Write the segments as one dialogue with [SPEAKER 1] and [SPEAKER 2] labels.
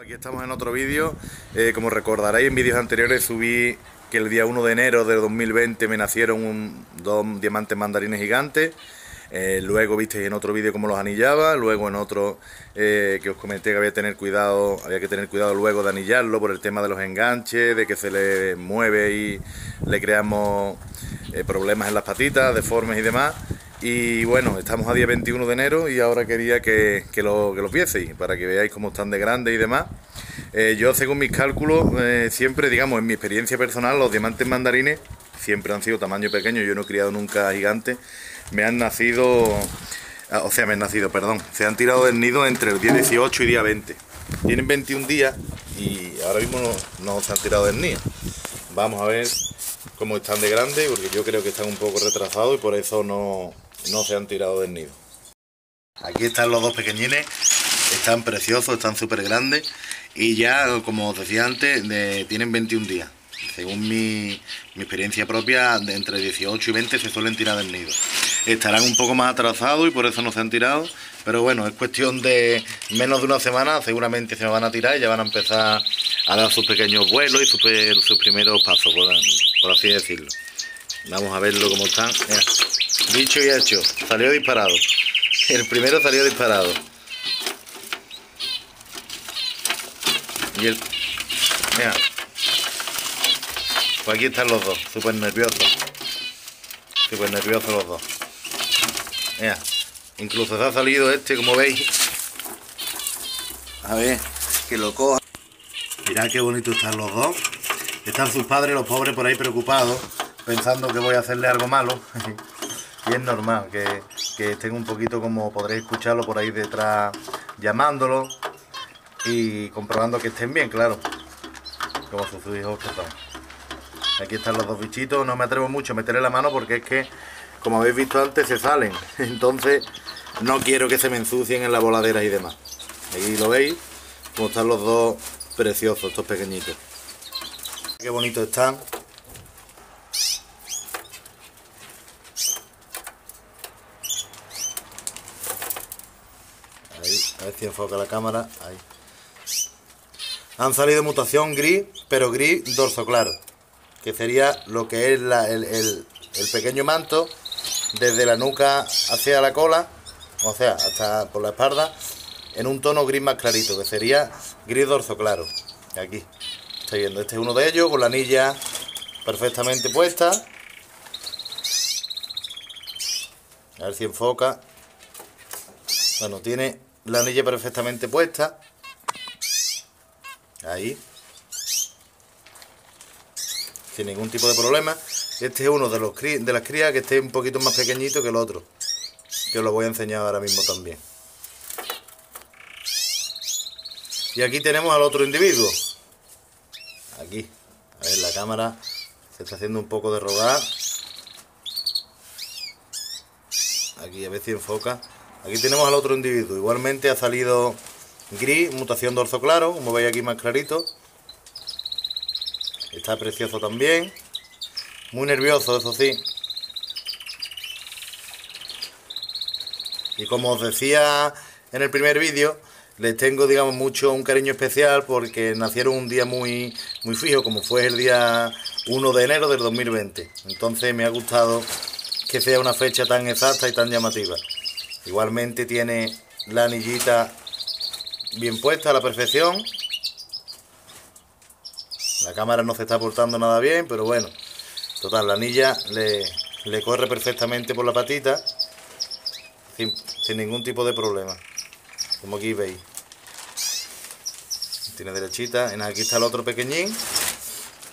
[SPEAKER 1] Aquí estamos en otro vídeo. Eh, como recordaréis, en vídeos anteriores subí que el día 1 de enero de 2020 me nacieron dos diamantes mandarines gigantes. Eh, luego visteis en otro vídeo cómo los anillaba, luego en otro eh, que os comenté que había que tener cuidado, había que tener cuidado luego de anillarlo por el tema de los enganches, de que se le mueve y le creamos problemas en las patitas, deformes y demás. Y bueno, estamos a día 21 de enero y ahora quería que, lo, que los vieseis para que veáis cómo están de grandes y demás. Eh, yo, según mis cálculos, eh, siempre, digamos, en mi experiencia personal, los diamantes mandarines siempre han sido tamaño pequeño. Yo no he criado nunca gigantes. Me han nacido, ah, o sea, me han nacido, perdón, se han tirado del nido entre el día 18 y día 20. Tienen 21 días y ahora mismo no, no se han tirado del nido. Vamos a ver cómo están de grandes, porque yo creo que están un poco retrasados y por eso no, no se han tirado del nido. Aquí están los dos pequeñines, están preciosos, están súper grandes y ya, como os decía antes, tienen 21 días. Según mi, experiencia propia, de entre 18 y 20 se suelen tirar del nido. Estarán un poco más atrasados y por eso no se han tirado, pero bueno, es cuestión de menos de una semana, seguramente se van a tirar y ya van a empezar a dar sus pequeños vuelos y sus, primeros pasos, por, así decirlo. Vamos a verlo cómo están. Dicho y hecho, salió disparado. El primero salió disparado. Y el... Mira. Pues aquí están los dos, súper nerviosos. Súper nerviosos los dos. Mira. Incluso se ha salido este, como veis. A ver, que lo coja. Mirad qué bonito están los dos. Están sus padres, los pobres, por ahí preocupados, pensando que voy a hacerle algo malo. y es normal que, estén un poquito como podréis escucharlo por ahí detrás llamándolo y comprobando que estén bien, claro, como sus hijos que son. Aquí están los dos bichitos, no me atrevo mucho a meterle la mano porque es que, como habéis visto antes, se salen, entonces no quiero que se me ensucien en la voladera y demás. Ahí lo veis, como están los dos preciosos, estos pequeñitos. Qué bonitos están. A ver si enfoca la cámara. Ahí. Han salido mutación gris, pero gris dorso claro. Que sería lo que es el, pequeño manto desde la nuca hacia la cola, o sea, hasta por la espalda, en un tono gris más clarito, que sería gris dorso claro. Aquí, estoy viendo, este es uno de ellos, con la anilla perfectamente puesta. A ver si enfoca. Bueno, tiene la anilla perfectamente puesta. Ahí. Sin ningún tipo de problema. Este es uno de, los de las crías que esté un poquito más pequeñito que el otro. Que os lo voy a enseñar ahora mismo también. Y aquí tenemos al otro individuo. Aquí. A ver, la cámara se está haciendo un poco de rogar. Aquí, a ver si enfoca. Aquí tenemos al otro individuo. Igualmente ha salido gris, mutación dorso claro, como veis aquí más clarito. Está precioso también. Muy nervioso, eso sí. Y como os decía en el primer vídeo, les tengo, digamos, mucho un cariño especial porque nacieron un día muy, muy fijo, como fue el día 1 de enero del 2020. Entonces me ha gustado que sea una fecha tan exacta y tan llamativa. Igualmente tiene la anillita bien puesta a la perfección. La cámara no se está portando nada bien, pero bueno. Total, la anilla le, corre perfectamente por la patita. Sin, ningún tipo de problema. Como aquí veis. Tiene derechita. Aquí está el otro pequeñín.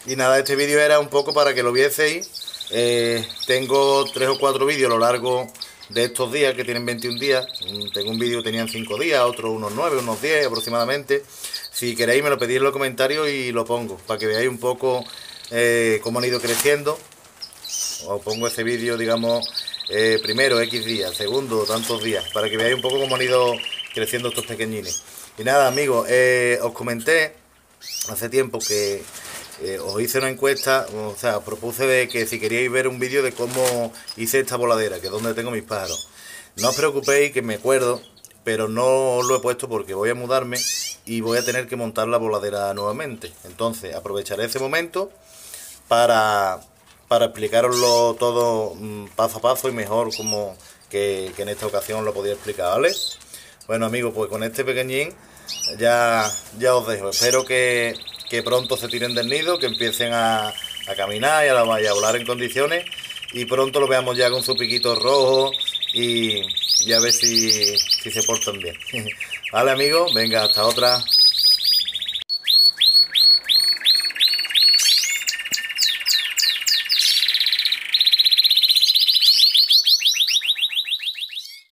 [SPEAKER 1] Y nada, este vídeo era un poco para que lo vieseis. Eh, tengo tres o cuatro vídeos a lo largo de estos días que tienen 21 días. Mm, tengo un vídeo que tenían 5 días, otro unos 9, unos 10 aproximadamente. Si queréis me lo pedís en los comentarios y lo pongo, para que veáis un poco eh, cómo han ido creciendo. Os pongo ese vídeo, digamos, eh, primero X días, segundo tantos días, para que veáis un poco cómo han ido creciendo estos pequeñines. Y nada, amigos, eh, os comenté hace tiempo que eh, os hice una encuesta, o sea, os propuse de que si queríais ver un vídeo de cómo hice esta voladera, que es donde tengo mis pájaros. No os preocupéis, que me acuerdo pero no lo he puesto porque voy a mudarme y voy a tener que montar la voladera nuevamente. Entonces aprovecharé ese momento para, para explicaroslo todo mm, paso a paso y mejor como que, en esta ocasión lo podía explicar, ¿vale? Bueno amigos, pues con este pequeñín ya, ya os dejo. Espero que, pronto se tiren del nido, que empiecen a, caminar y a, a volar en condiciones y pronto lo veamos ya con su piquito rojo y, a ver si, si se portan bien. vale amigos, venga, hasta otra.